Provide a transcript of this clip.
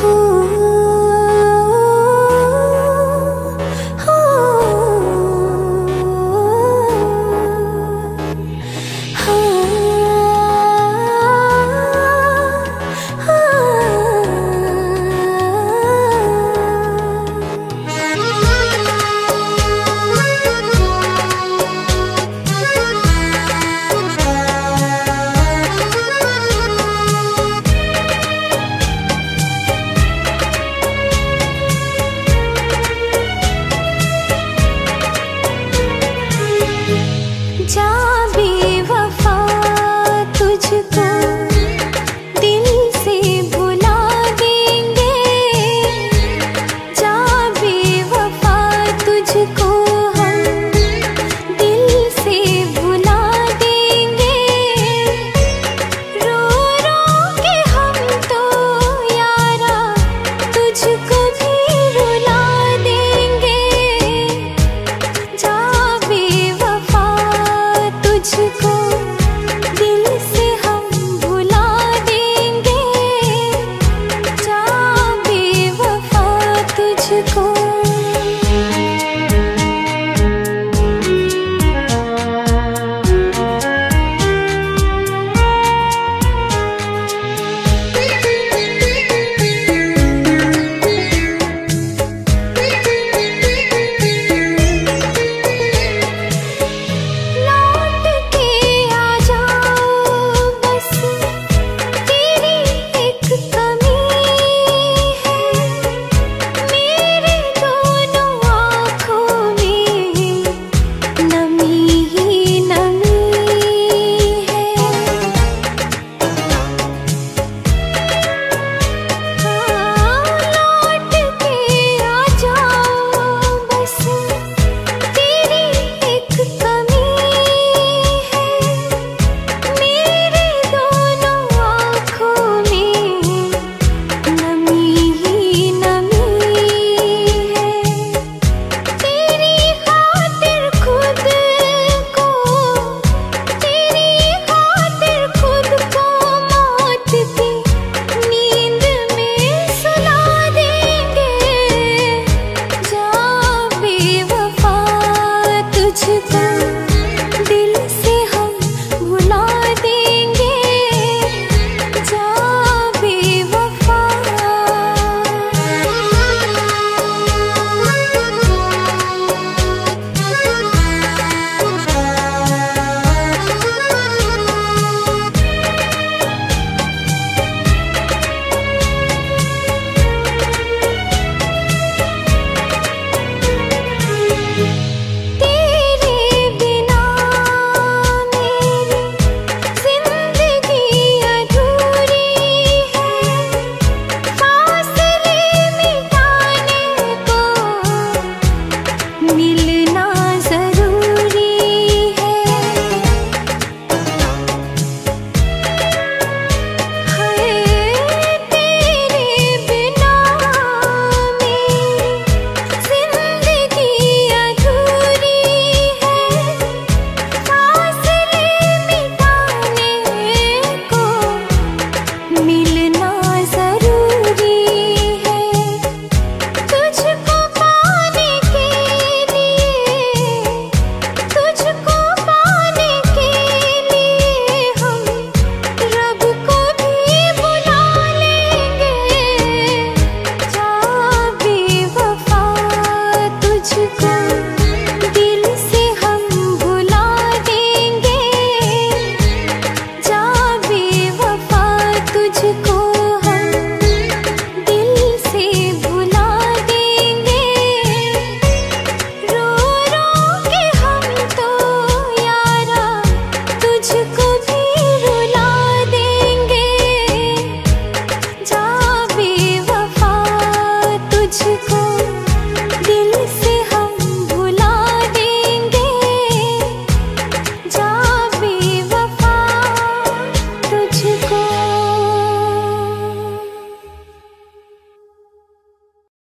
Ooh.